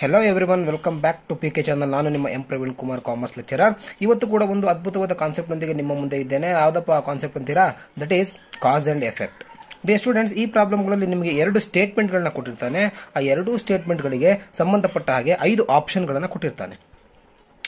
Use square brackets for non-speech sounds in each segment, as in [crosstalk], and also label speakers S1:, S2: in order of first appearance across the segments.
S1: Hello everyone welcome back to P K channel ನಾನು ನಿಮ್ಮ M Praveen Kumar commerce lecturer ಇವತ್ತು ಕೂಡ ಒಂದು ಅದ್ಭುತವಾದ ಕಾನ್ಸೆಪ್ಟ್ ನೊಂದಿಗೆ ನಿಮ್ಮ ಮುಂದೆ ಇದ್ದೇನೆ. ಯಾವ್ದಪ್ಪ ಕಾನ್ಸೆಪ್ಟ್ ಅಂತೀರಾ? That is cause and effect the students ಈ ಪ್ರಾಬ್ಲಮ್ಗಳಲ್ಲಿ ನಿಮಗೆ ಎರಡು ಸ್ಟೇಟ್ಮೆಂಟ್ಗಳನ್ನ ಕೊಟ್ಟಿರ್ತಾನೆ. ಆ ಎರಡು ಸ್ಟೇಟ್ಮೆಂಟ್ಗಳಿಗೆ ಸಂಬಂಧಪಟ್ಟ ಹಾಗೆ ಐದು ಆಪ್ಷನ್ಗಳನ್ನು ಕೊಟ್ಟಿರ್ತಾನೆ.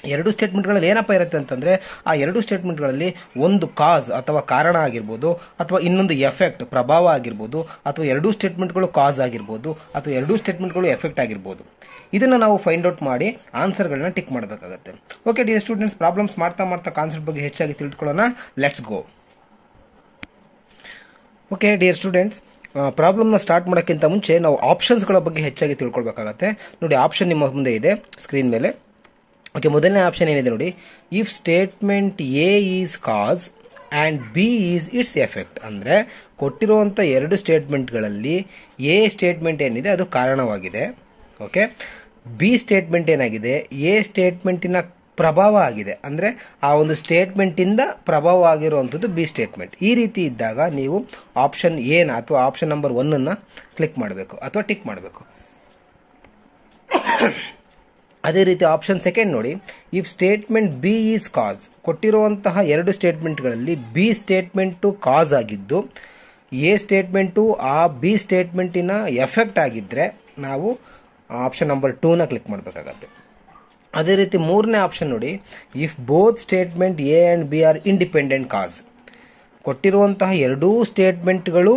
S1: ಎರಡು ಸ್ಟೇಟ್ಮೆಂಟ್ಗಳಲ್ಲಿ ಏನಪ್ಪ ಇರುತ್ತೆ ಅಂತಂದ್ರೆ, ಆ ಎರಡು ಸ್ಟೇಟ್ಮೆಂಟ್ಗಳಲ್ಲಿ ಒಂದು ಕಾಸ್ ಅಥವಾ ಕಾರಣ ಆಗಿರ್ಬೋದು, ಅಥವಾ ಇನ್ನೊಂದು ಎಫೆಕ್ಟ್ ಪ್ರಭಾವ ಆಗಿರ್ಬೋದು, ಅಥವಾ ಎರಡೂ ಸ್ಟೇಟ್ಮೆಂಟ್ಗಳು ಕಾಸ್ ಆಗಿರ್ಬೋದು, ಅಥವಾ ಎರಡೂ ಸ್ಟೇಟ್ಮೆಂಟ್ಗಳು ಎಫೆಕ್ಟ್ ಆಗಿರ್ಬೋದು. ಇದನ್ನ ನಾವು ಫೈಂಡ್ ಔಟ್ ಮಾಡಿ ಆನ್ಸರ್ಗಳನ್ನ ಟಿಕ್ ಮಾಡಬೇಕಾಗುತ್ತೆ. ಓಕೆ ಡಿಯರ್ ಸ್ಟೂಡೆಂಟ್ಸ್ ಪ್ರಾಬ್ಲಮ್ಸ್ ಮಾಡ್ತಾ ಮಾಡ್ತಾ ಕಾನ್ಸೆಪ್ಟ್ ಬಗ್ಗೆ ಹೆಚ್ಚಾಗಿ ತಿಳಿದುಕೊಳ್ಳೋಣ. Let's go okay dear students ಪ್ರಾಬ್ಲಮ್ನ start ಮಾಡೋಕ್ಕಿಂತ ಮುಂಚೆ ನಾವು ಆಪ್ಷನ್ಸ್ಗಳ ಬಗ್ಗೆ ಹೆಚ್ಚಾಗಿ ತಿಳ್ಕೊಳ್ಬೇಕಾಗತ್ತೆ. ನೋಡಿ ಆಪ್ಷನ್ ನಿಮ್ಮ ಮುಂದೆ ಇದೆ ಸ್ಕ್ರೀನ್ ಮೇಲೆ. ಓಕೆ ಮೊದಲನೇ ಆಪ್ಷನ್ ಏನಿದೆ ನೋಡಿ. If statement A is cause and B is its effect ಅಂದರೆ ಕೊಟ್ಟಿರುವಂಥ ಎರಡು ಸ್ಟೇಟ್ಮೆಂಟ್ಗಳಲ್ಲಿ ಎ ಸ್ಟೇಟ್ಮೆಂಟ್ ಏನಿದೆ, ಅದು ಕಾರಣವಾಗಿದೆ. ಓಕೆ ಬಿ ಸ್ಟೇಟ್ಮೆಂಟ್ ಏನಾಗಿದೆ? ಎ ಸ್ಟೇಟ್ಮೆಂಟಿನ ಪ್ರಭಾವ ಆಗಿದೆ. ಅಂದರೆ ಆ ಒಂದು ಸ್ಟೇಟ್ಮೆಂಟಿಂದ ಪ್ರಭಾವ ಆಗಿರುವಂಥದ್ದು ಬಿ ಸ್ಟೇಟ್ಮೆಂಟ್ ಈ ರೀತಿ ಇದ್ದಾಗ ನೀವು ಆಪ್ಷನ್ ಏನ ಅಥವಾ ಆಪ್ಷನ್ ನಂಬರ್ ಒನ್ನನ್ನು ಕ್ಲಿಕ್ ಮಾಡಬೇಕು, ಅಥವಾ ಟಿಕ್ ಮಾಡಬೇಕು. ಅದೇ ರೀತಿ ಆಪ್ಷನ್ ಸೆಕೆಂಡ್ ನೋಡಿ. If statement B is cause ಕೊಟ್ಟಿರುವಂತಹ ಎರಡು ಸ್ಟೇಟ್ಮೆಂಟ್ಗಳಲ್ಲಿ ಬಿ ಸ್ಟೇಟ್ಮೆಂಟು ಕಾಸ್ ಆಗಿದ್ದು ಎ ಸ್ಟೇಟ್ಮೆಂಟು ಆ ಬಿ ಸ್ಟೇಟ್ಮೆಂಟಿನ ಎಫೆಕ್ಟ್ ಆಗಿದ್ರೆ ನಾವು ಆಪ್ಷನ್ ನಂಬರ್ ಟೂನ ಕ್ಲಿಕ್ ಮಾಡಬೇಕಾಗತ್ತೆ. ಅದೇ ರೀತಿ ಮೂರನೇ ಆಪ್ಷನ್ ನೋಡಿ. If both statement A and B are independent cause ಕೊಟ್ಟಿರುವಂತಹ ಎರಡೂ ಸ್ಟೇಟ್ಮೆಂಟ್ಗಳು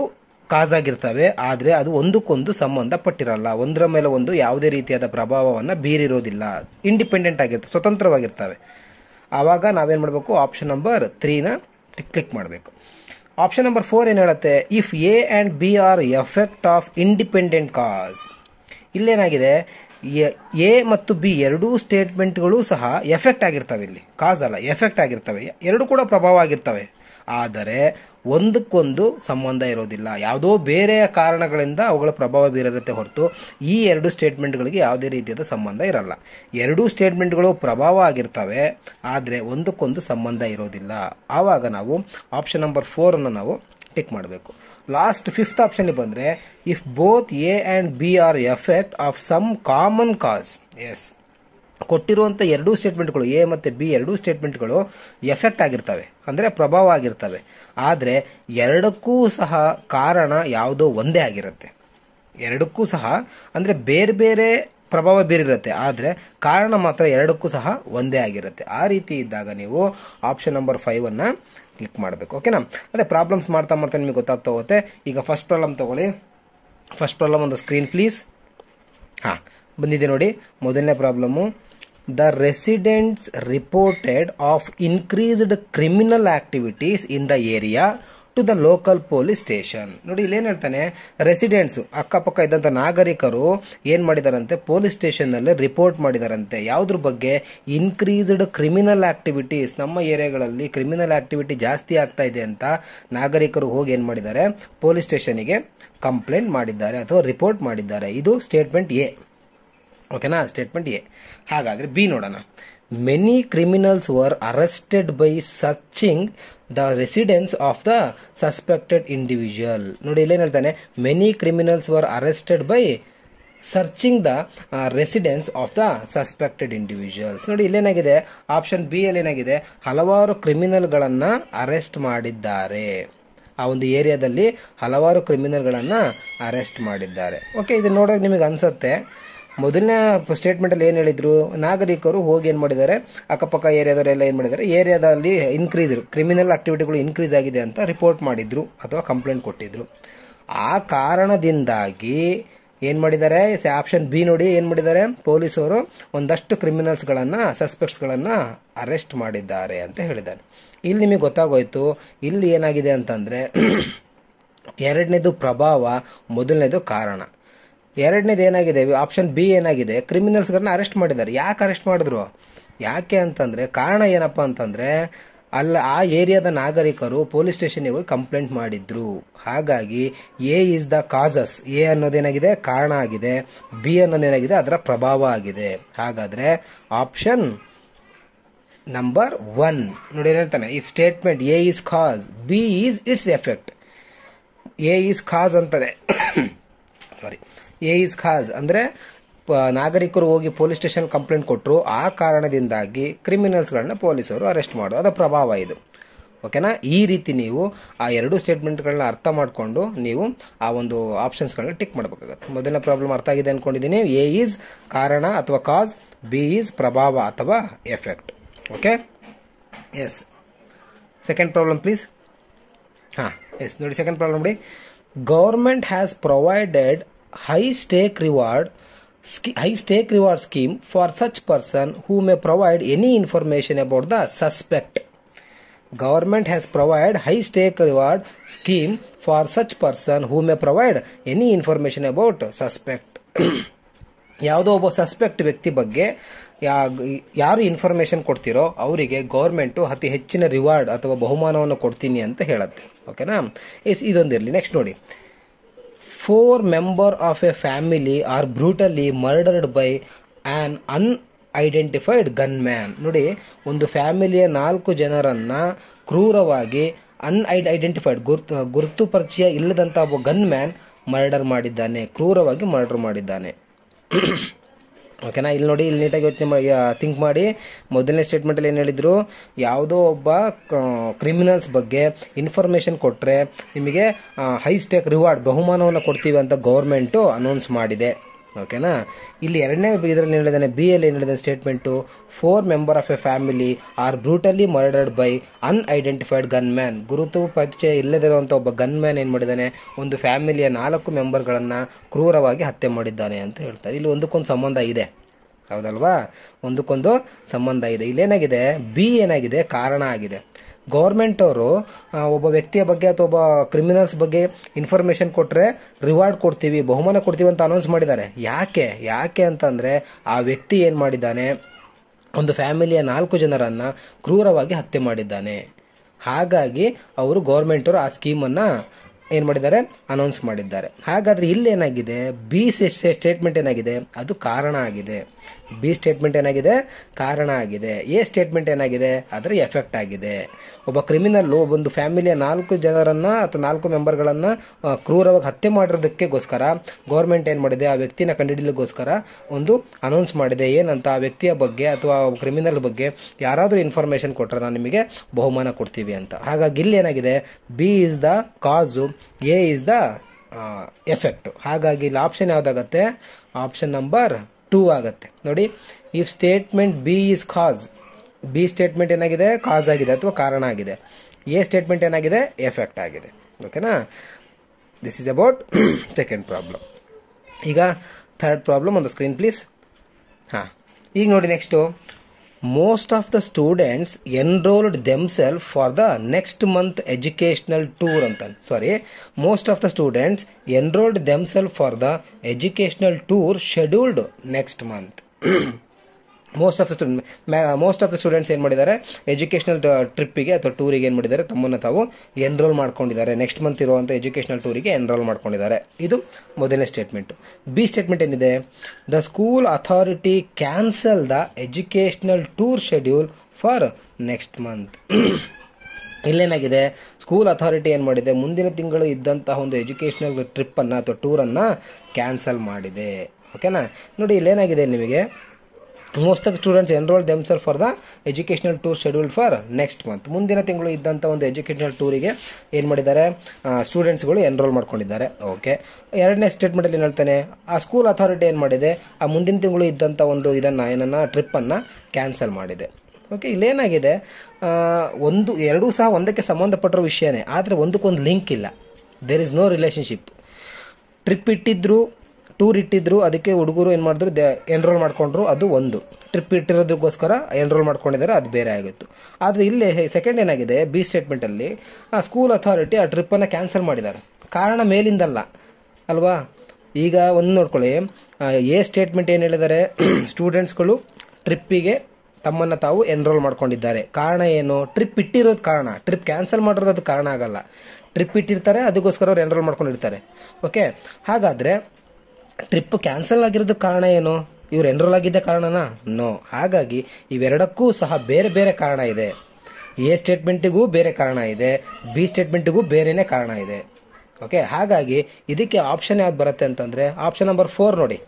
S1: ಕಾಸ್ ಆಗಿರ್ತವೆ ಆದರೆ ಅದು ಒಂದಕ್ಕೊಂದು ಸಂಬಂಧಪಟ್ಟಿರಲ್ಲ. ಒಂದರ ಮೇಲೆ ಒಂದು ಯಾವುದೇ ರೀತಿಯಾದ ಪ್ರಭಾವವನ್ನು ಬೀರಿರೋದಿಲ್ಲ. ಇಂಡಿಪೆಂಡೆಂಟ್ ಆಗಿರ್ತವೆ ಸ್ವತಂತ್ರವಾಗಿರ್ತವೆ. ಆವಾಗ ನಾವೇನು ಮಾಡಬೇಕು? ಆಪ್ಷನ್ ನಂಬರ್ ತ್ರೀನ ಕ್ಲಿಕ್ ಮಾಡಬೇಕು. ಆಪ್ಷನ್ ನಂಬರ್ ಫೋರ್ ಏನು ಹೇಳುತ್ತೆ? If A and B are effect of independent cause ಇಲ್ಲೇನಾಗಿದೆ? A ಮತ್ತು ಬಿ ಎರಡೂ ಸ್ಟೇಟ್ಮೆಂಟ್ಗಳು ಸಹ ಎಫೆಕ್ಟ್ ಆಗಿರ್ತವೆ ಇಲ್ಲಿ. ಕಾಸ್ ಅಲ್ಲ ಎಫೆಕ್ಟ್ ಆಗಿರ್ತವೆ. ಎರಡು ಕೂಡ ಪ್ರಭಾವ ಆಗಿರ್ತವೆ. ಆದರೆ ಒಂದಕ್ಕೊಂದು ಸಂಬಂಧ ಇರೋದಿಲ್ಲ. ಯಾವುದೋ ಬೇರೆಯ ಕಾರಣಗಳಿಂದ ಅವುಗಳ ಪ್ರಭಾವ ಬೀರಿರುತ್ತೆ ಹೊರತು ಈ ಎರಡು ಸ್ಟೇಟ್ಮೆಂಟ್ಗಳಿಗೆ ಯಾವುದೇ ರೀತಿಯಾದ ಸಂಬಂಧ ಇರಲ್ಲ. ಎರಡೂ ಸ್ಟೇಟ್ಮೆಂಟ್ಗಳು ಪ್ರಭಾವ ಆಗಿರ್ತವೆ, ಆದರೆ ಒಂದಕ್ಕೊಂದು ಸಂಬಂಧ ಇರೋದಿಲ್ಲ. ಆವಾಗ ನಾವು ಆಪ್ಷನ್ ನಂಬರ್ ಫೋರನ್ನು ನಾವು ಟಿಕ್ ಮಾಡಬೇಕು. ಲಾಸ್ಟ್ ಫಿಫ್ತ್ ಆಪ್ಷನ್ ಬಂದರೆ if both A and B are effect of some common causes ಕೊಟ್ಟಿರುವಂಥ ಎರಡೂ ಸ್ಟೇಟ್ಮೆಂಟ್ಗಳು ಎ ಮತ್ತು ಬಿ ಎರಡೂ ಸ್ಟೇಟ್ಮೆಂಟ್ಗಳು ಎಫೆಕ್ಟ್ ಆಗಿರ್ತವೆ. ಅಂದರೆ ಪ್ರಭಾವ ಆಗಿರ್ತವೆ. ಆದರೆ ಎರಡಕ್ಕೂ ಸಹ ಕಾರಣ ಯಾವುದೋ ಒಂದೇ ಆಗಿರುತ್ತೆ. ಎರಡಕ್ಕೂ ಸಹ, ಅಂದರೆ ಬೇರೆ ಬೇರೆ ಪ್ರಭಾವ ಬೀರಿರುತ್ತೆ. ಆದರೆ ಕಾರಣ ಮಾತ್ರ ಎರಡಕ್ಕೂ ಸಹ ಒಂದೇ ಆಗಿರುತ್ತೆ. ಆ ರೀತಿ ಇದ್ದಾಗ ನೀವು ಆಪ್ಷನ್ ನಂಬರ್ ಫೈವ್ ಅನ್ನ ಕ್ಲಿಕ್ ಮಾಡಬೇಕು. ಓಕೆನಾ ಅದೇ ಪ್ರಾಬ್ಲಮ್ಸ್ ಮಾಡ್ತಾ ಮಾಡ್ತಾ ನಿಮಗೆ ಗೊತ್ತಾಗ್ತಾ ಹೋಗುತ್ತೆ. ಈಗ ಫಸ್ಟ್ ಪ್ರಾಬ್ಲಮ್ ತಗೊಳ್ಳಿ. ಫಸ್ಟ್ ಪ್ರಾಬ್ಲಮ್ ಒಂದು ಸ್ಕ್ರೀನ್ ಪ್ಲೀಸ್ ಹಾಂ, ಬಂದಿದೆ ನೋಡಿ. ಮೊದಲನೇ problem the residents reported of increased criminal activities in the area to the local police station ನೋಡಿ ಇಲ್ಲಿ ಏನ್ ಹೇಳ್ತಾನೆ? ರೆಸಿಡೆಂಟ್ಸ್ ಅಕ್ಕಪಕ್ಕ ಇದ್ದಂತ ನಾಗರಿಕರು ಏನು ಮಾಡಿದಾರಂತೆ? Police ಸ್ಟೇಷನ್ನಲ್ಲಿ report ಮಾಡಿದಾರಂತೆ. ಯಾವ್ದ್ರ ಬಗ್ಗೆ? ಇನ್ಕ್ರೀಸ್ಡ್ ಕ್ರಿಮಿನಲ್ ಆಕ್ಟಿವಿಟೀಸ್ ನಮ್ಮ ಏರಿಯಾಗಳಲ್ಲಿ ಕ್ರಿಮಿನಲ್ ಆಕ್ಟಿವಿಟಿ ಜಾಸ್ತಿ ಆಗ್ತಾ ಇದೆ ಅಂತ ನಾಗರಿಕರು ಹೋಗಿ ಏನು ಮಾಡಿದ್ದಾರೆ? ಪೊಲೀಸ್ ಸ್ಟೇಷನ್ಗೆ ಕಂಪ್ಲೇಂಟ್ ಮಾಡಿದ್ದಾರೆ ಅಥವಾ ರಿಪೋರ್ಟ್ ಮಾಡಿದ್ದಾರೆ. ಇದು ಸ್ಟೇಟ್ಮೆಂಟ್ ಎ ಓಕೆನಾ? Statement A. ಹಾಗಾದ್ರೆ ಬಿ ನೋಡೋಣ. Many criminals were arrested by searching the residence of the suspected individual ನೋಡಿ, ಇಲ್ಲೇನು ಹೇಳ್ತಾನೆ? Many criminals were arrested by searching the residence of the suspected individuals ನೋಡಿ, ಇಲ್ಲೇನಾಗಿದೆ? ಆಪ್ಷನ್ ಬಿ ಅಲ್ಲಿ ಏನಾಗಿದೆ? ಹಲವಾರು ಕ್ರಿಮಿನಲ್ಗಳನ್ನ ಅರೆಸ್ಟ್ ಮಾಡಿದ್ದಾರೆ. ಆ ಒಂದು ಏರಿಯಾದಲ್ಲಿ ಹಲವಾರು ಕ್ರಿಮಿನಲ್ಗಳನ್ನ ಅರೆಸ್ಟ್ ಮಾಡಿದ್ದಾರೆ. ಓಕೆ ಇದು ನೋಡೋಕೆ ನಿಮಗೆ ಅನ್ಸುತ್ತೆ. ಮೊದಲನೇ ಸ್ಟೇಟ್ಮೆಂಟ್ ಅಲ್ಲಿ ಏನ್ ಹೇಳಿದ್ರು? ನಾಗರಿಕರು ಹೋಗಿ ಏನ್ ಮಾಡಿದ್ದಾರೆ? ಅಕ್ಕಪಕ್ಕ ಏರಿಯಾದವರೆಲ್ಲ ಏನ್ ಮಾಡಿದ್ದಾರೆ? ಏರಿಯಾದಲ್ಲಿ ಇನ್ಕ್ರೀಸ್ ಕ್ರಿಮಿನಲ್ ಆಕ್ಟಿವಿಟಿಗಳು ಇನ್ಕ್ರೀಸ್ ಆಗಿದೆ ಅಂತ ರಿಪೋರ್ಟ್ ಮಾಡಿದ್ರು ಅಥವಾ ಕಂಪ್ಲೇಂಟ್ ಕೊಟ್ಟಿದ್ರು. ಆ ಕಾರಣದಿಂದಾಗಿ ಏನ್ ಮಾಡಿದ್ದಾರೆ? ಆಪ್ಷನ್ ಬಿ ನೋಡಿ ಏನ್ ಮಾಡಿದ್ದಾರೆ? ಪೊಲೀಸರು ಒಂದಷ್ಟು ಕ್ರಿಮಿನಲ್ಸ್ ಗಳನ್ನ ಸಸ್ಪೆಕ್ಟ್ಸ್ ಗಳನ್ನ ಅರೆಸ್ಟ್ ಮಾಡಿದ್ದಾರೆ ಅಂತ ಹೇಳಿದ್ದಾರೆ. ಇಲ್ಲಿ ನಿಮಗೆ ಗೊತ್ತಾಗೋಯ್ತು. ಇಲ್ಲಿ ಏನಾಗಿದೆ ಅಂತಂದ್ರೆ, [clears throat] ಎರಡನೇದು ಪ್ರಭಾವ, ಮೊದಲನೇದು ಕಾರಣ. ಎರಡನೇದು ಏನಾಗಿದೆ? ಆಪ್ಷನ್ ಬಿ ಏನಾಗಿದೆ? ಕ್ರಿಮಿನಲ್ಸ್ಗಳನ್ನ ಅರೆಸ್ಟ್ ಮಾಡಿದ್ದಾರೆ. ಯಾಕೆ ಅರೆಸ್ಟ್ ಮಾಡಿದ್ರು? ಯಾಕೆ ಅಂತಂದ್ರೆ, ಕಾರಣ ಏನಪ್ಪಾ ಅಂತಂದ್ರೆ, ಅಲ್ಲ, ಆ ಏರಿಯಾದ ನಾಗರಿಕರು ಪೊಲೀಸ್ ಸ್ಟೇಷನ್ಗೆ ಹೋಗಿ ಕಂಪ್ಲೇಂಟ್ ಮಾಡಿದ್ರು. ಹಾಗಾಗಿ A is the causes A ಅನ್ನೋದೇನಾಗಿದೆ ಕಾರಣ ಆಗಿದೆ. ಬಿ ಅನ್ನೋದೇನಾಗಿದೆ ಅದರ ಪ್ರಭಾವ ಆಗಿದೆ. ಹಾಗಾದ್ರೆ ಆಪ್ಷನ್ ನಂಬರ್ ಒನ್ ನೋಡಿ ಹೇಳ್ತಾನೆ? If statement A is cause B is its effect A is cause ಅಂತದೆ. [coughs] Sorry A is cause ಅಂದ್ರೆ ನಾಗರಿಕರು ಹೋಗಿ ಪೊಲೀಸ್ ಸ್ಟೇಷನ್ ಕಂಪ್ಲೇಂಟ್ ಕೊಟ್ಟರು ಆ ಕಾರಣದಿಂದಾಗಿ ಕ್ರಿಮಿನಲ್ಸ್ಗಳನ್ನ ಪೊಲೀಸರು ಅರೆಸ್ಟ್ ಮಾಡೋದು. ಅದರ ಪ್ರಭಾವ ಇದು. ಓಕೆನಾ? ಈ ರೀತಿ ನೀವು ಆ ಎರಡು ಸ್ಟೇಟ್ಮೆಂಟ್ಗಳನ್ನ ಅರ್ಥ ಮಾಡಿಕೊಂಡು ನೀವು ಆ ಒಂದು ಆಪ್ಷನ್ಸ್ಗಳನ್ನ ಟಿಕ್ ಮಾಡಬೇಕಾಗುತ್ತೆ. ಮೊದಲನೇ ಪ್ರಾಬ್ಲಮ್ ಅರ್ಥ ಆಗಿದೆ ಅಂದ್ಕೊಂಡಿದ್ದೀನಿ ಎ ಈಸ್ ಕಾರಣ ಅಥವಾ ಕಾಸ್ ಬಿ ಈಸ್ ಪ್ರಭಾವ ಅಥವಾ effect okay? Yes second problem please ಹಾಂ ಎಸ್ ನೋಡಿ ಸೆಕೆಂಡ್ ಪ್ರಾಬ್ಲಮ್ ನೋಡಿ government has provided high stake reward high stake reward scheme for such person who may provide any information about the suspect government has provided high stake reward scheme for such person who may provide any information about suspect. [coughs] ಯಾವುದೋ ಒಬ್ಬ suspect ವ್ಯಕ್ತಿ ಬಗ್ಗೆ ಯಾರು information ಕೊಡ್ತಿರೋ ಅವರಿಗೆ government ಅತಿ ಹೆಚ್ಚಿನ reward ಅಥವಾ ಬಹುಮಾನವನ್ನು ಕೊಡ್ತೀನಿ ಅಂತ ಹೇಳುತ್ತೆ. ಓಕೆನಾ ಇದೊಂದಿರಲಿ. ನೆಕ್ಸ್ಟ್ ನೋಡಿ. Four member of a family are brutally murdered by an unidentified gunman ನೋಡಿ, ಒಂದು ಫ್ಯಾಮಿಲಿಯ ನಾಲ್ಕು ಜನರನ್ನ ಕ್ರೂರವಾಗಿ ಅನ್ಐಡ್ ಐಡೆಂಟಿಫೈಡ್ ಗುರ್ತು ಗುರುತು ಪರಿಚಯ ಇಲ್ಲದಂತ ಒಬ್ಬ ಗನ್ ಮ್ಯಾನ್ ಮರ್ಡರ್ ಮಾಡಿದ್ದಾನೆ, ಕ್ರೂರವಾಗಿ ಮರ್ಡರ್ ಮಾಡಿದ್ದಾನೆ. ಓಕೆನಾ ಇಲ್ಲಿ ನೋಡಿ, ಇಲ್ಲಿ ನೀಟಾಗಿ ಯೋಚನೆ ಮಾಡಿ ಥಿಂಕ್ ಮಾಡಿ. ಮೊದಲನೇ ಸ್ಟೇಟ್ಮೆಂಟಲ್ಲಿ ಏನು ಹೇಳಿದ್ರು, ಯಾವುದೋ ಒಬ್ಬ ಕ್ರಿಮಿನಲ್ಸ್ ಬಗ್ಗೆ ಇನ್ಫಾರ್ಮೇಷನ್ ಕೊಟ್ಟರೆ ನಿಮಗೆ ಹೈ ಸ್ಟೇಕ್ ರಿವಾರ್ಡ್ ಬಹುಮಾನವನ್ನು ಕೊಡ್ತೀವಿ ಅಂತ ಗೌರ್ಮೆಂಟು ಅನೌನ್ಸ್ ಮಾಡಿದೆ. ಓಕೆನಾ? ಇಲ್ಲಿ ಎರಡನೇ ಇದರಲ್ಲಿ ಏನು ಹೇಳಿದಾನೆ ಬಿ ಎಲ್ ಏನು ಹೇಳಿದಾನೆ statement four member of a family are brutally murdered by unidentified gunman ಗುರುತು ಪರಿಚಯ ಇಲ್ಲದಿರುವಂಥ ಒಬ್ಬ ಗನ್ ಮ್ಯಾನ್ ಏನು ಮಾಡಿದ್ದಾನೆ? ಒಂದು ಫ್ಯಾಮಿಲಿಯ ನಾಲ್ಕು ಮೆಂಬರ್ಗಳನ್ನು ಕ್ರೂರವಾಗಿ ಹತ್ಯೆ ಮಾಡಿದ್ದಾನೆ ಅಂತ ಹೇಳ್ತಾರೆ. ಇಲ್ಲಿ ಒಂದಕ್ಕೊಂದು ಸಂಬಂಧ ಇದೆ. ಹೌದಲ್ವಾ? ಒಂದಕ್ಕೊಂದು ಸಂಬಂಧ ಇದೆ. ಇಲ್ಲೇನಾಗಿದೆ? ಬಿ ಏನಾಗಿದೆ? ಕಾರಣ ಆಗಿದೆ. ಗೌರ್ಮೆಂಟ್ ಅವರು ಒಬ್ಬ ವ್ಯಕ್ತಿಯ ಬಗ್ಗೆ ಅಥವಾ ಒಬ್ಬ ಕ್ರಿಮಿನಲ್ಸ್ ಬಗ್ಗೆ ಇನ್ಫಾರ್ಮೇಶನ್ ಕೊಟ್ಟರೆ ರಿವಾರ್ಡ್ ಕೊಡ್ತೀವಿ, ಬಹುಮಾನ ಕೊಡ್ತೀವಿ ಅಂತ ಅನೌನ್ಸ್ ಮಾಡಿದ್ದಾರೆ. ಯಾಕೆ? ಯಾಕೆ ಅಂತಂದ್ರೆ ಆ ವ್ಯಕ್ತಿ ಏನು ಮಾಡಿದ್ದಾನೆ? ಒಂದು ಫ್ಯಾಮಿಲಿಯ ನಾಲ್ಕು ಜನರನ್ನ ಕ್ರೂರವಾಗಿ ಹತ್ಯೆ ಮಾಡಿದ್ದಾನೆ. ಹಾಗಾಗಿ ಅವರು ಗೌರ್ಮೆಂಟ್ ಅವರು ಆ ಸ್ಕೀಮನ್ನು ಏನು ಮಾಡಿದ್ದಾರೆ? ಅನೌನ್ಸ್ ಮಾಡಿದ್ದಾರೆ. ಹಾಗಾದ್ರೆ ಇಲ್ಲಿ ಏನಾಗಿದೆ? ಬಿ ಸ್ಟೇಟ್ಮೆಂಟ್ ಏನಾಗಿದೆ? ಅದು ಕಾರಣ ಆಗಿದೆ. ಬಿ ಸ್ಟೇಟ್ಮೆಂಟ್ ಏನಾಗಿದೆ? ಕಾರಣ ಆಗಿದೆ. ಎ ಸ್ಟೇಟ್ಮೆಂಟ್ ಏನಾಗಿದೆ? ಅದರ ಎಫೆಕ್ಟ್ ಆಗಿದೆ. ಒಬ್ಬ ಕ್ರಿಮಿನಲ್ ಒಂದು ಫ್ಯಾಮಿಲಿಯ ನಾಲ್ಕು ಜನರನ್ನ ಅಥವಾ ನಾಲ್ಕು ಮೆಂಬರ್ಗಳನ್ನು ಕ್ರೂರವಾಗಿ ಹತ್ಯೆ ಮಾಡಿರೋದಕ್ಕೆಗೋಸ್ಕರ, ಗೌರ್ಮೆಂಟ್ ಏನು ಮಾಡಿದೆ? ಆ ವ್ಯಕ್ತಿನ ಕಂಡುಹಿಡಿಯಲಿಕ್ಕೋಸ್ಕರ ಒಂದು ಅನೌನ್ಸ್ ಮಾಡಿದೆ. ಏನಂತ? ಆ ವ್ಯಕ್ತಿಯ ಬಗ್ಗೆ ಅಥವಾ ಕ್ರಿಮಿನಲ್ ಬಗ್ಗೆ ಯಾರಾದರೂ ಇನ್ಫಾರ್ಮೇಷನ್ ಕೊಟ್ಟರೆ ನಾನು ನಿಮಗೆ ಬಹುಮಾನ ಕೊಡ್ತೀವಿ ಅಂತ. ಹಾಗಾಗಿ ಇಲ್ಲಿ ಏನಾಗಿದೆ? B is the cause A is the effect ಹಾಗಾಗಿ ಇಲ್ಲಿ ಆಪ್ಷನ್ ಯಾವ್ದಾಗತ್ತೆ? ಆಪ್ಷನ್ ನಂಬರ್ ಟೂ ಆಗುತ್ತೆ. ನೋಡಿ if statement B is cause B statement ಏನಾಗಿದೆ? ಕಾಸ್ ಆಗಿದೆ ಅಥವಾ ಕಾರಣ ಆಗಿದೆ. ಎ ಸ್ಟೇಟ್ಮೆಂಟ್ ಏನಾಗಿದೆ? ಎಫೆಕ್ಟ್ ಆಗಿದೆ. ಓಕೆನಾ this is about second problem ಈಗ ಥರ್ಡ್ ಪ್ರಾಬ್ಲಮ್ ಒಂದು ಸ್ಕ್ರೀನ್ ಪ್ಲೀಸ್ ಹಾಂ. ಈಗ ನೋಡಿ next most of the students enrolled themselves for the next month educational tour sorry. Most of the students enrolled themselves for the educational tour scheduled next month. [clears throat] Most of the student most of the students ಏನು ಮಾಡಿದ್ದಾರೆ educational ಟ್ರಿಪ್ಪಿಗೆ ಅಥವಾ ಟೂರಿಗೆ ಏನು ಮಾಡಿದ್ದಾರೆ, ತಮ್ಮನ್ನು ತಾವು enrol ಮಾಡ್ಕೊಂಡಿದ್ದಾರೆ. ನೆಕ್ಸ್ಟ್ ಮಂತ್ ಇರುವಂಥ ಎಜುಕೇಷನಲ್ ಟೂರಿಗೆ ಎನ್ರೋಲ್ ಮಾಡ್ಕೊಂಡಿದ್ದಾರೆ. ಇದು ಮೊದಲನೇ ಸ್ಟೇಟ್ಮೆಂಟ್ ಬಿ ಸ್ಟೇಟ್ಮೆಂಟ್ ಏನಿದೆ? The school authority cancel the educational tour schedule for next month ಇಲ್ಲೇನಾಗಿದೆ? School authority ಏನು ಮಾಡಿದೆ? ಮುಂದಿನ ತಿಂಗಳು ಇದ್ದಂತಹ ಒಂದು ಎಜುಕೇಷನಲ್ ಟ್ರಿಪ್ಪನ್ನು ಅಥವಾ ಟೂರನ್ನು ಕ್ಯಾನ್ಸಲ್ ಮಾಡಿದೆ. ಓಕೆನಾ ನೋಡಿ, ಇಲ್ಲೇನಾಗಿದೆ ನಿಮಗೆ? Most of the students enrol themselves for the educational tour schedule for next month ಮುಂದಿನ ತಿಂಗಳು ಇದ್ದಂಥ ಒಂದು ಎಜುಕೇಷನಲ್ ಟೂರಿಗೆ ಏನು ಮಾಡಿದ್ದಾರೆ? ಸ್ಟೂಡೆಂಟ್ಸ್ಗಳು ಎನ್ರೋಲ್ ಮಾಡ್ಕೊಂಡಿದ್ದಾರೆ. ಓಕೆ ಎರಡನೇ ಸ್ಟೇಟ್ಮೆಂಟಲ್ಲಿ ಏನು ಹೇಳ್ತಾನೆ? ಆ ಸ್ಕೂಲ್ ಅಥಾರಿಟಿ ಏನು ಮಾಡಿದೆ? ಆ ಮುಂದಿನ ತಿಂಗಳು ಇದ್ದಂಥ ಒಂದು ಇದನ್ನು, ಏನನ್ನ ಟ್ರಿಪ್ಪನ್ನು ಕ್ಯಾನ್ಸಲ್ ಮಾಡಿದೆ. ಓಕೆ ಇಲ್ಲೇನಾಗಿದೆ? ಒಂದು, ಎರಡೂ ಸಹ ಒಂದಕ್ಕೆ ಸಂಬಂಧಪಟ್ಟಿರೋ ವಿಷಯನೇ, ಆದರೆ ಒಂದಕ್ಕೊಂದು ಲಿಂಕ್ ಇಲ್ಲ. There is no relationship trip ಇಟ್ಟಿದ್ರು ಟೂರ್ ಇಟ್ಟಿದ್ರು, ಅದಕ್ಕೆ ಹುಡುಗರು ಏನು ಮಾಡಿದ್ರು ಎನ್ರೋಲ್ ಮಾಡ್ಕೊಂಡ್ರು, ಅದು ಒಂದು. ಟ್ರಿಪ್ ಇಟ್ಟಿರೋದಕ್ಕೋಸ್ಕರ ಎನ್ರೋಲ್ ಮಾಡ್ಕೊಂಡಿದ್ದಾರೆ, ಅದು ಬೇರೆ ಆಗಿತ್ತು. ಆದರೆ ಇಲ್ಲಿ ಸೆಕೆಂಡ್ ಏನಾಗಿದೆ ಬಿ ಸ್ಟೇಟ್ಮೆಂಟಲ್ಲಿ ಆ ಸ್ಕೂಲ್ ಅಥಾರಿಟಿ ಆ ಟ್ರಿಪ್ಪನ್ನು ಕ್ಯಾನ್ಸಲ್ ಮಾಡಿದ್ದಾರೆ. ಕಾರಣ ಮೇಲಿಂದಲ್ಲ, ಅಲ್ವಾ? ಈಗ ಒಂದು ನೋಡ್ಕೊಳ್ಳಿ ಎ ಸ್ಟೇಟ್ಮೆಂಟ್ ಏನು ಹೇಳಿದ್ದಾರೆ ಸ್ಟೂಡೆಂಟ್ಸ್ಗಳು ಟ್ರಿಪ್ಪಿಗೆ ತಮ್ಮನ್ನು ತಾವು ಎನ್ರೋಲ್ ಮಾಡ್ಕೊಂಡಿದ್ದಾರೆ. ಕಾರಣ ಏನು? ಟ್ರಿಪ್ ಇಟ್ಟಿರೋದು ಕಾರಣ. ಟ್ರಿಪ್ ಕ್ಯಾನ್ಸಲ್ ಮಾಡಿರೋದು ಅದು ಕಾರಣ ಆಗಲ್ಲ. ಟ್ರಿಪ್ ಇಟ್ಟಿರ್ತಾರೆ, ಅದಕ್ಕೋಸ್ಕರ ಅವ್ರು ಎನ್ರೋಲ್ ಮಾಡ್ಕೊಂಡಿರ್ತಾರೆ. ಓಕೆ ಹಾಗಾದ್ರೆ ಟ್ರಿಪ್ ಕ್ಯಾನ್ಸಲ್ ಆಗಿರೋದಕ್ಕೆ ಕಾರಣ ಏನು? ಇವ್ರು ಎನ್ರೋಲ್ ಆಗಿದ್ದ ಕಾರಣನಾ? ನೋ. ಹಾಗಾಗಿ ಇವೆರಡಕ್ಕೂ ಸಹ ಬೇರೆ ಬೇರೆ ಕಾರಣ ಇದೆ. ಎ ಸ್ಟೇಟ್ಮೆಂಟಿಗೂ ಬೇರೆ ಕಾರಣ ಇದೆ. ಬಿ ಸ್ಟೇಟ್ಮೆಂಟಿಗೂ ಬೇರೆನೇ ಕಾರಣ ಇದೆ. ಓಕೆ? ಹಾಗಾಗಿ ಇದಕ್ಕೆ ಆಪ್ಷನ್ ಯಾವ್ದು ಬರುತ್ತೆ ಅಂತಂದ್ರೆ, ಆಪ್ಷನ್ ನಂಬರ್ ಫೋರ್ ನೋಡಿ.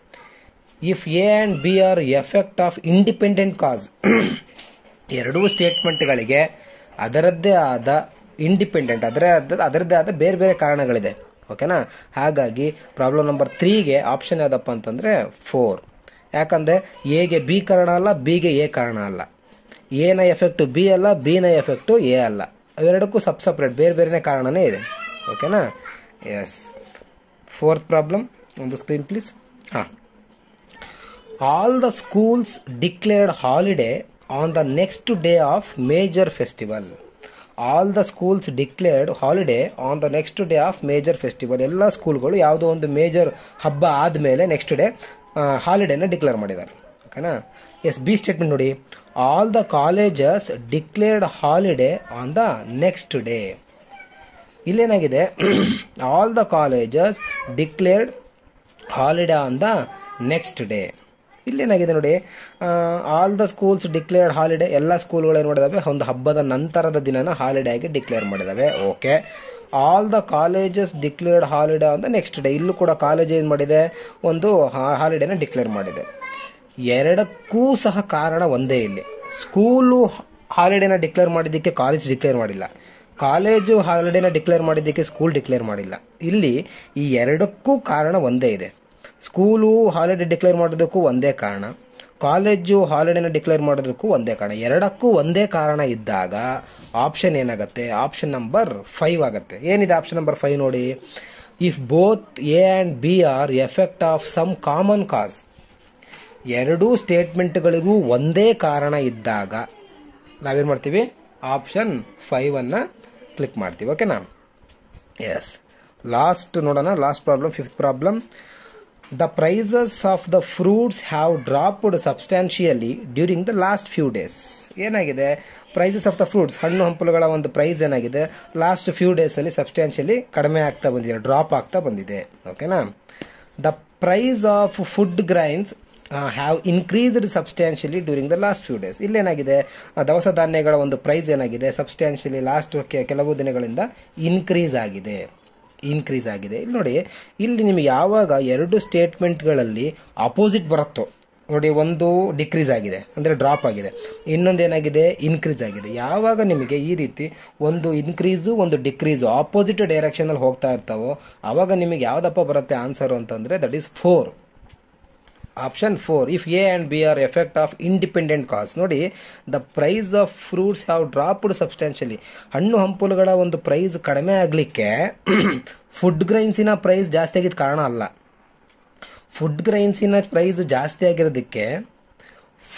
S1: If A and B are effect of independent cause ಎರಡೂ ಸ್ಟೇಟ್ಮೆಂಟ್ಗಳಿಗೆ ಅದರದ್ದೇ ಆದ ಇಂಡಿಪೆಂಡೆಂಟ್ ಅದರ, ಅದರದ್ದೇ ಆದ ಬೇರೆ ಬೇರೆ ಕಾರಣಗಳಿದೆ. ಓಕೆನಾ? ಹಾಗಾಗಿ ಪ್ರಾಬ್ಲಮ್ ನಂಬರ್ ತ್ರೀಗೆ ಆಪ್ಷನ್ ಯಾವುದಪ್ಪ ಅಂತಂದರೆ ಫೋರ್ ಯಾಕಂದರೆ ಎಗೆ ಬಿ ಕಾರಣ ಅಲ್ಲ ಬಿಗೆ ಎ ಕಾರಣ ಅಲ್ಲ. ಎನ ಎಫೆಕ್ಟು ಬಿ ಅಲ್ಲ ಬಿನ ಎಫೆಕ್ಟು ಎ ಅಲ್ಲ. ಅವೆರಡಕ್ಕೂ ಸಬ್ ಸಪ್ರೇಟ್ ಬೇರೆ ಬೇರೆನೇ ಕಾರಣನೇ ಇದೆ. ಓಕೆನಾ? ಎಸ್ ಫೋರ್ತ್ ಪ್ರಾಬ್ಲಮ್ ಒಂದು ಸ್ಕ್ರೀನ್ ಪ್ಲೀಸ್ ಹಾಂ. All the schools declared holiday on the next day of major festival all the schools declared holiday on the next day of major festival ಎಲ್ಲ ಸ್ಕೂಲ್ಗಳು ಯಾವುದೋ ಒಂದು ಮೇಜರ್ ಹಬ್ಬ ಆದಮೇಲೆ ನೆಕ್ಸ್ಟ್ ಡೇ ಹಾಲಿಡೇನ ಡಿಕ್ಲೇರ್ ಮಾಡಿದ್ದಾರೆ. ಓಕೆನಾ ಎಸ್ ಬಿ ಸ್ಟೇಟ್ಮೆಂಟ್ ನೋಡಿ. All the colleges declared holiday on the next day ಇಲ್ಲೇನಾಗಿದೆ? All the colleges declared holiday on the next day ಇಲ್ಲೇನಾಗಿದೆ ನೋಡಿ all the schools declared holiday ಎಲ್ಲ ಸ್ಕೂಲ್ಗಳು ಏನು ಮಾಡಿದಾವೆ ಒಂದು ಹಬ್ಬದ ನಂತರದ ದಿನನ ಹಾಲಿಡೇ ಆಗಿ declare ಮಾಡಿದಾವೆ. Okay all the colleges declared holiday the next day ಇಲ್ಲೂ ಕೂಡ ಕಾಲೇಜ್ ಏನು ಮಾಡಿದೆ? ಒಂದು ಹಾಲಿಡೇನ ಡಿಕ್ಲೇರ್ ಮಾಡಿದೆ. ಎರಡಕ್ಕೂ ಸಹ ಕಾರಣ ಒಂದೇ ಇಲ್ಲಿ. ಸ್ಕೂಲು ಹಾಲಿಡೇನ ಡಿಕ್ಲೇರ್ ಮಾಡಿದ್ದಕ್ಕೆ ಕಾಲೇಜ್ ಡಿಕ್ಲೇರ್ ಮಾಡಿಲ್ಲ. ಕಾಲೇಜು ಹಾಲಿಡೇನ ಡಿಕ್ಲೇರ್ ಮಾಡಿದ್ದಕ್ಕೆ ಸ್ಕೂಲ್ ಡಿಕ್ಲೇರ್ ಮಾಡಿಲ್ಲ. ಇಲ್ಲಿ ಈ ಎರಡಕ್ಕೂ ಕಾರಣ ಒಂದೇ ಇದೆ. ಸ್ಕೂಲು ಹಾಲಿಡೇ ಡಿಕ್ಲೇರ್ ಮಾಡೋದಕ್ಕೂ ಒಂದೇ ಕಾರಣ. ಕಾಲೇಜು ಹಾಲಿಡೇನ ಡಿಕ್ಲೇರ್ ಮಾಡೋದಕ್ಕೂ ಒಂದೇ ಕಾರಣ. ಎರಡಕ್ಕೂ ಒಂದೇ ಕಾರಣ ಇದ್ದಾಗ ಆಪ್ಷನ್ ಏನಾಗುತ್ತೆ? ಆಪ್ಷನ್ ನಂಬರ್ ಫೈವ್ ಆಗುತ್ತೆ. ಏನಿದೆ ಆಪ್ಷನ್ ನಂಬರ್ ಫೈವ್ ನೋಡಿ? If both A and B are effect of some common cause ಎರಡೂ ಸ್ಟೇಟ್ಮೆಂಟ್ಗಳಿಗೂ ಒಂದೇ ಕಾರಣ ಇದ್ದಾಗ ನಾವೇನು ಮಾಡ್ತೀವಿ? ಆಪ್ಷನ್ ಫೈವನ್ನು ಕ್ಲಿಕ್ ಮಾಡ್ತೀವಿ. ಓಕೆನಾ? ಎಸ್ ಲಾಸ್ಟ್ ನೋಡೋಣ. Last problem fifth problem the prices of the fruits have dropped substantially during the last few days ಏನಾಗಿದೆ? ಪ್ರೈಸಸ್ ಆಫ್ ದ ಫ್ರೂಟ್ಸ್ ಹಣ್ಣು ಹಂಪಲುಗಳ ಒಂದು ಪ್ರೈಸ್ ಏನಾಗಿದೆ? ಲಾಸ್ಟ್ ಫ್ಯೂ ಡೇಸ್ ಅಲ್ಲಿ ಸಬ್ಸ್ಟ್ಯಾನ್ಷಿಯಲಿ ಕಡಿಮೆ ಆಗ್ತಾ ಬಂದಿದೆ ಡ್ರಾಪ್ ಆಗ್ತಾ ಬಂದಿದೆ. ಓಕೆನಾ the price of food grains have increased substantially during the last few days ಇಲ್ಲೇನಾಗಿದೆ? ದವಸ ಧಾನ್ಯಗಳ ಒಂದು ಪ್ರೈಸ್ ಏನಾಗಿದೆ? ಸಬ್ಸ್ಟ್ಯಾನ್ಷಿಯಲಿ ಲಾಸ್ಟ್ ಕೆಲವು ದಿನಗಳಿಂದ ಇನ್ಕ್ರೀಸ್ ಆಗಿದೆ. ಇನ್ಕ್ರೀಸ್ ಆಗಿದೆ. ಇಲ್ಲಿ ನೋಡಿ, ಇಲ್ಲಿ ನಿಮಗೆ ಯಾವಾಗ ಎರಡು ಸ್ಟೇಟ್ಮೆಂಟ್ಗಳಲ್ಲಿ ಅಪೋಸಿಟ್ ಬರುತ್ತೋ, ನೋಡಿ ಒಂದು ಡಿಕ್ರೀಸ್ ಆಗಿದೆ, ಅಂದರೆ ಡ್ರಾಪ್ ಆಗಿದೆ. ಇನ್ನೊಂದು ಏನಾಗಿದೆ? ಇನ್ಕ್ರೀಸ್ ಆಗಿದೆ. ಯಾವಾಗ ನಿಮಗೆ ಈ ರೀತಿ ಒಂದು ಇನ್ಕ್ರೀಸು ಒಂದು ಡಿಕ್ರೀಸು ಆಪೋಸಿಟ್ ಡೈರೆಕ್ಷನಲ್ಲಿ ಹೋಗ್ತಾ ಇರ್ತಾವೋ ಆವಾಗ ನಿಮಗೆ ಯಾವುದಪ್ಪ ಬರುತ್ತೆ ಆನ್ಸರು ಅಂತಂದರೆ that is four option four if A and B are effect of independent cause ನೋಡಿ the price of fruits have dropped substantially ಹಣ್ಣು ಹಂಪಲುಗಳ ಒಂದು ಪ್ರೈಸ್ ಕಡಿಮೆ ಆಗಲಿಕ್ಕೆ ಫುಡ್ ಗ್ರೈನ್ಸಿನ ಪ್ರೈಸ್ ಜಾಸ್ತಿ ಆಗಿದ್ದ ಕಾರಣ ಅಲ್ಲ. ಫುಡ್ ಗ್ರೈನ್ಸಿನ ಪ್ರೈಸ್ ಜಾಸ್ತಿ ಆಗಿರೋದಕ್ಕೆ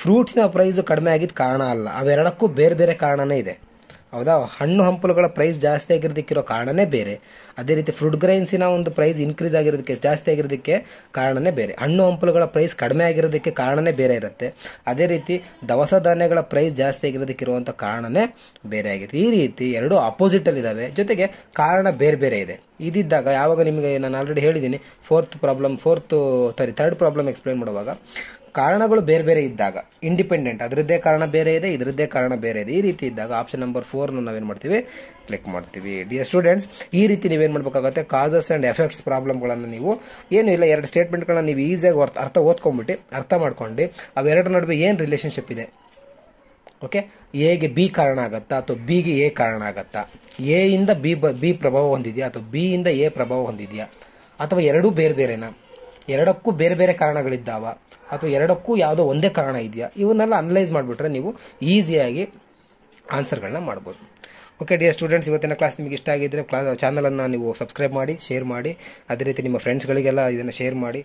S1: ಫ್ರೂಟ್ಸಿನ ಪ್ರೈಸ್ ಕಡಿಮೆ ಆಗಿದ್ದ ಕಾರಣ ಅಲ್ಲ. ಅವೆರಡಕ್ಕೂ ಬೇರೆ ಬೇರೆ ಕಾರಣನೇ ಇದೆ. ಹೌದಾ? ಹಣ್ಣು ಹಂಪಲುಗಳ ಪ್ರೈಸ್ ಜಾಸ್ತಿ ಆಗಿರೋದಕ್ಕಿರೋ ಕಾರಣನೇ ಬೇರೆ. ಅದೇ ರೀತಿ ಫ್ರೂಟ್ ಗ್ರೈನ್ಸಿನ ಒಂದು ಪ್ರೈಸ್ ಇನ್ಕ್ರೀಸ್ ಆಗಿರೋದಕ್ಕೆ, ಜಾಸ್ತಿ ಆಗಿರೋದಕ್ಕೆ ಕಾರಣನೇ ಬೇರೆ. ಹಣ್ಣು ಹಂಪಲುಗಳ ಪ್ರೈಸ್ ಕಡಿಮೆ ಆಗಿರೋದಕ್ಕೆ ಕಾರಣನೇ ಬೇರೆ ಇರುತ್ತೆ. ಅದೇ ರೀತಿ ದವಸ ಧಾನ್ಯಗಳ ಪ್ರೈಸ್ ಜಾಸ್ತಿ ಆಗಿರೋದಕ್ಕಿರುವಂಥ ಕಾರಣನೇ ಬೇರೆ ಆಗಿದೆ. ಈ ರೀತಿ ಎರಡು ಅಪೋಸಿಟಲ್ಲಿ ಇದ್ದಾವೆ ಜೊತೆಗೆ ಕಾರಣ ಬೇರೆ ಬೇರೆ ಇದೆ. ಇದಿದ್ದಾಗ ಯಾವಾಗ ನಿಮಗೆ ನಾನು ಆಲ್ರೆಡಿ ಹೇಳಿದ್ದೀನಿ fourth problem fourth sorry third problem explain ಮಾಡುವಾಗ ಕಾರಣಗಳು ಬೇರೆ ಬೇರೆ ಇದ್ದಾಗ ಇಂಡಿಪೆಂಡೆಂಟ್ ಅದರದ್ದೇ ಕಾರಣ ಬೇರೆ ಇದೆ, ಇದರದ್ದೇ ಕಾರಣ ಬೇರೆ ಇದೆ. ಈ ರೀತಿ ಇದ್ದಾಗ ಆಪ್ಷನ್ ನಂಬರ್ ಫೋರ್ನ ನಾವೇನು ಮಾಡ್ತೀವಿ? ಕ್ಲಿಕ್ ಮಾಡ್ತೀವಿ. ಡಿಯರ್ ಸ್ಟೂಡೆಂಟ್ಸ್ ಈ ರೀತಿ ನೀವೇನು ಮಾಡಬೇಕಾಗುತ್ತೆ? ಕಾಸಸ್ ಆ್ಯಂಡ್ ಎಫೆಕ್ಟ್ಸ್ ಪ್ರಾಬ್ಲಮ್ಗಳನ್ನು ನೀವು, ಏನು ಇಲ್ಲ, ಎರಡು ಸ್ಟೇಟ್ಮೆಂಟ್ಗಳನ್ನ ನೀವು ಈಸಿಯಾಗಿ ಅರ್ಥ ಅರ್ಥ ಓದ್ಕೊಂಡ್ಬಿಟ್ಟು, ಅರ್ಥ ಮಾಡ್ಕೊಂಡು, ಅವೆರಡರ ನಡುವೆ ಏನು ರಿಲೇಷನ್ಶಿಪ್ ಇದೆ? ಓಕೆ ಎಗೆ ಬಿ ಕಾರಣ ಆಗತ್ತಾ? ಅಥವಾ ಬಿಗೆ ಎ ಕಾರಣ ಆಗತ್ತಾ? ಎ ಇಂದ ಬಿ ಬಿ ಪ್ರಭಾವ ಹೊಂದಿದೆಯಾ? ಅಥವಾ ಬಿ ಇಂದ ಎ ಪ್ರಭಾವ ಹೊಂದಿದೆಯಾ? ಅಥವಾ ಎರಡೂ ಬೇರೆ ಬೇರೆನಾ? ಎರಡಕ್ಕೂ ಬೇರೆ ಬೇರೆ ಕಾರಣಗಳಿದ್ದಾವ? ಅಥವಾ ಎರಡಕ್ಕೂ ಯಾವುದೋ ಒಂದೇ ಕಾರಣ ಇದೆಯಾ? ಇವನ್ನೆಲ್ಲ ಅನಲೈಸ್ ಮಾಡಿಬಿಟ್ರೆ ನೀವು ಈಸಿಯಾಗಿ ಆನ್ಸರ್ಗಳನ್ನ ಮಾಡ್ಬೋದು. ಓಕೆ ಡಿಯರ್ ಸ್ಟೂಡೆಂಟ್ಸ್ ಇವತ್ತಿನ ಕ್ಲಾಸ್ ನಿಮಗೆ ಇಷ್ಟ ಆಗಿದ್ದರೆ ಕ್ಲಾಸ್ ಚಾನಲನ್ನು ನೀವು ಸಬ್ಸ್ಕ್ರೈಬ್ ಮಾಡಿ ಶೇರ್ ಮಾಡಿ. ಅದೇ ರೀತಿ ನಿಮ್ಮ ಫ್ರೆಂಡ್ಸ್ಗಳಿಗೆಲ್ಲ ಇದನ್ನು ಶೇರ್ ಮಾಡಿ.